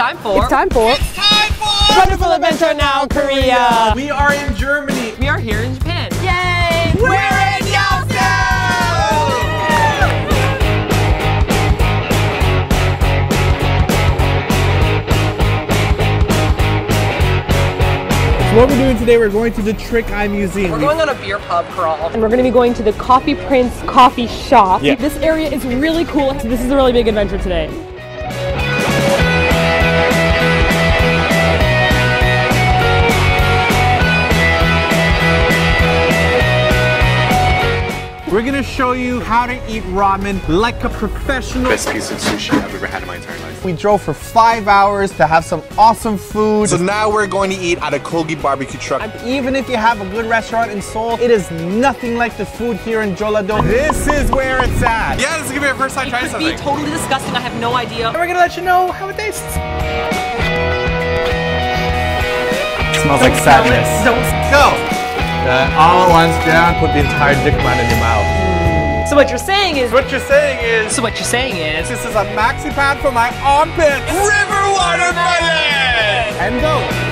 time for. It's time for. It's time for Wonderful Adventure Now, Korea. We are in Germany. We are here in Japan. Yay! We're in Yosel! So what we're doing today, we're going to the Trick Eye Museum. We're going on a beer pub crawl. And we're going to be going to the Coffee Prince coffee shop. Yeah. This area is really cool. So this is a really big adventure today. We're gonna show you how to eat ramen like a professional. Best piece of sushi I've ever had in my entire life. We drove for five hours to have some awesome food. So now we're going to eat at a Kogi barbecue truck. Even if you have a good restaurant in Seoul, it is nothing like the food here in Jeollado. This is where it's at. Yeah, this is gonna be our first time trying something. It trying could be totally disgusting. I have no idea. And We're gonna let you know how it tastes. smells like sadness. Don't. Go. Uh, all at once, down. Put the entire dick around in your mouth. So what you're saying is. What you're saying is, So what you're saying is. this is a maxi pad for my armpits. River watermelon! And go.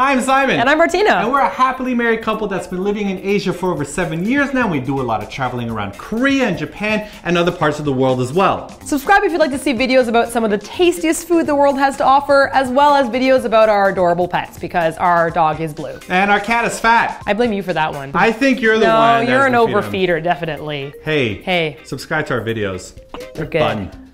Hi, I'm Simon. And I'm Martina. And we're a happily married couple that's been living in Asia for over seven years now. We do a lot of traveling around Korea and Japan and other parts of the world as well. Subscribe if you'd like to see videos about some of the tastiest food the world has to offer, as well as videos about our adorable pets, because our dog is blue. And our cat is fat. I blame you for that one. I think you're the no, one. you're an that's gonna feed him. overfeeder, definitely. Hey. Hey. Subscribe to our videos. You're good. Fun.